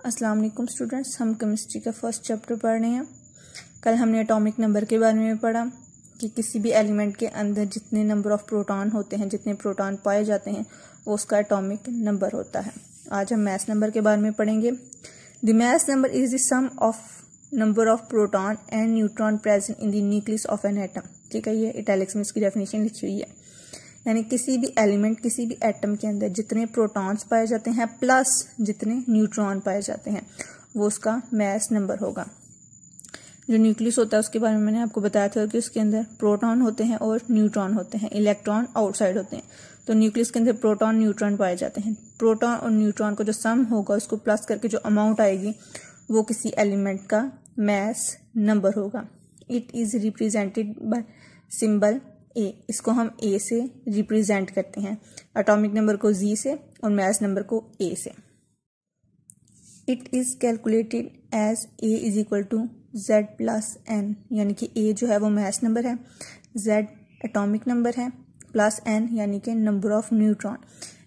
अस्सलाम वालेकुम स्टूडेंट्स, हम केमिस्ट्री का फ़र्स्ट चैप्टर पढ़ रहे हैं। कल हमने एटॉमिक नंबर के बारे में पढ़ा कि किसी भी एलिमेंट के अंदर जितने नंबर ऑफ़ प्रोटॉन होते हैं, जितने प्रोटॉन पाए जाते हैं, वो उसका एटॉमिक नंबर होता है। आज हम मैथ नंबर के बारे में पढ़ेंगे। The mass number is the sum of number of proton and neutron present in the nucleus of an atom ठीक है, ये इटैलिक्स में इसकी डेफिनेशन लिखी हुई है। यानी किसी भी एलिमेंट, किसी भी एटम के अंदर जितने प्रोटॉन्स पाए जाते हैं प्लस जितने न्यूट्रॉन पाए जाते हैं, वो उसका मैस नंबर होगा। जो न्यूक्लियस होता है, उसके बारे में मैंने आपको बताया था कि उसके अंदर प्रोटॉन होते हैं और न्यूट्रॉन होते हैं इलेक्ट्रॉन आउटसाइड होते हैं। तो न्यूक्लियस के अंदर प्रोटॉन न्यूट्रॉन पाए जाते हैं। प्रोटॉन और न्यूट्रॉन का जो सम होगा, उसको प्लस करके जो अमाउंट आएगी, वो किसी एलिमेंट का मैस नंबर होगा। It is represented by symbol A, इसको हम ए से रिप्रेजेंट करते हैं। एटॉमिक नंबर को जी से और मैथ नंबर को ए से। It is calculated as A is equal to Z plus N यानी कि ए जो है वो मैथ नंबर है। जेड एटॉमिक नंबर है प्लस एन यानी कि नंबर ऑफ़ न्यूट्रॉन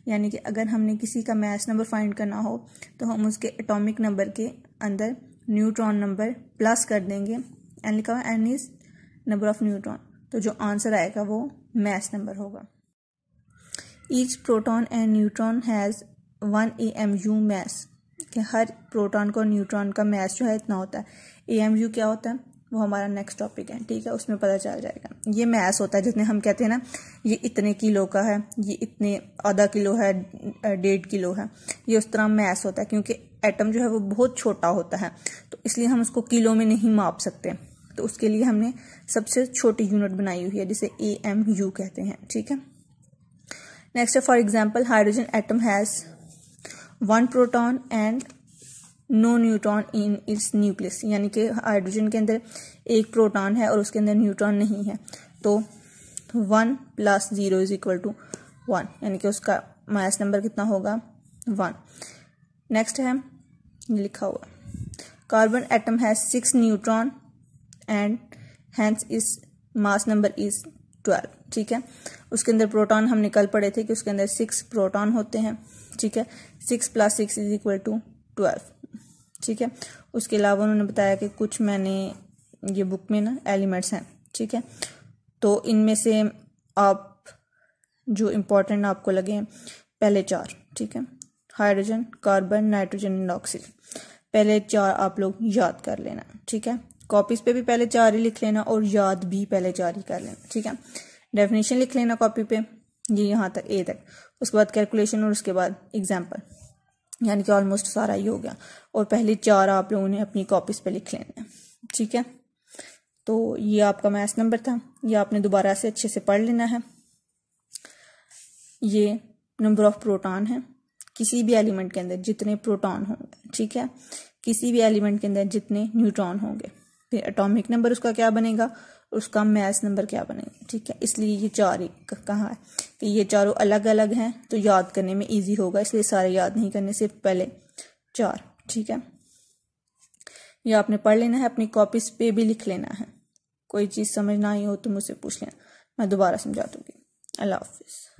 यानी कि अगर हमने किसी का मैथ नंबर फाइंड करना हो तो हम उसके एटॉमिक नंबर के अंदर न्यूट्रॉन नंबर प्लस कर देंगे। एन लिखा हुआ N is number of neutron तो जो आंसर आएगा वो मैथ नंबर होगा। Each proton and neutron has one A M U mass कि हर प्रोटॉन को न्यूट्रॉन का मैस जो है इतना होता है। ए एम यू क्या होता है? वो हमारा नेक्स्ट टॉपिक है, ठीक है? उसमें पता चल जाएगा। ये मैस होता है, जितने हम कहते हैं ना, ये इतने किलो का है, ये इतने आधा किलो है, डेढ़ किलो है। ये उस तरह मैस होता है, क्योंकि एटम जो है वो बहुत छोटा होता है। तो इसलिए हम उसको किलो में नहीं माप सकते। तो उसके लिए हमने सबसे छोटी यूनिट बनाई हुई है, जिसे ए एम यू कहते हैं, ठीक है? नेक्स्ट है for example hydrogen atom has one proton and no neutron in its nucleus यानी कि हाइड्रोजन के अंदर एक प्रोटॉन है और उसके अंदर न्यूट्रॉन नहीं है। तो one plus zero is equal to one यानी कि उसका माइस नंबर कितना होगा? वन नेक्स्ट है लिखा हुआ। Carbon atom has six neutron and hence is mass number is twelve ठीक है? उसके अंदर प्रोटॉन हम निकल पड़े थे कि उसके अंदर सिक्स प्रोटॉन होते हैं, ठीक है? Six plus six is equal to twelve ठीक है? उसके अलावा उन्होंने बताया कि कुछ मैंने ये बुक में ना एलिमेंट्स हैं, ठीक है? तो इनमें से आप जो इम्पोर्टेंट आपको लगे हैं, पहले चार, ठीक है? Hydrogen carbon nitrogen and oxygen पहले चार आप लोग याद कर लेना, ठीक है? कॉपीज पे भी पहले ही लिख लेना और याद भी पहले ही कर लेना, ठीक है? डेफिनेशन लिख लेना कॉपी पे, ये यहाँ तक ए तक। उसके बाद कैलकुलेशन और उसके बाद एग्ज़ाम्पल यानी कि ऑलमोस्ट सारा ही हो गया। और पहले चार आप लोगों ने अपनी कॉपीज पे लिख लेना ठीक है? तो ये आपका मैथ नंबर था। ये आपने दोबारा से अच्छे से पढ़ लेना है। ये नंबर ऑफ़ प्रोटॉन है। किसी भी एलिमेंट के अंदर जितने प्रोटॉन होंगे, ठीक है? किसी भी एलिमेंट के अंदर जितने न्यूट्रॉन होंगे। फिर एटॉमिक नंबर उसका क्या बनेगा? उसका मैथ नंबर क्या बनेगा? ठीक है, इसलिए ये चार ही कहा है? कि ये चारों अलग अलग हैं तो याद करने में इजी होगा, इसलिए सारे याद नहीं करने से पहले चार, ठीक है? ये आपने पढ़ लेना है, अपनी कॉपीज पे भी लिख लेना है। कोई चीज़ समझ ना आई हो तो मुझसे पूछ लेना। मैं दोबारा समझा दूँगी। अल्लाह हाफिज़।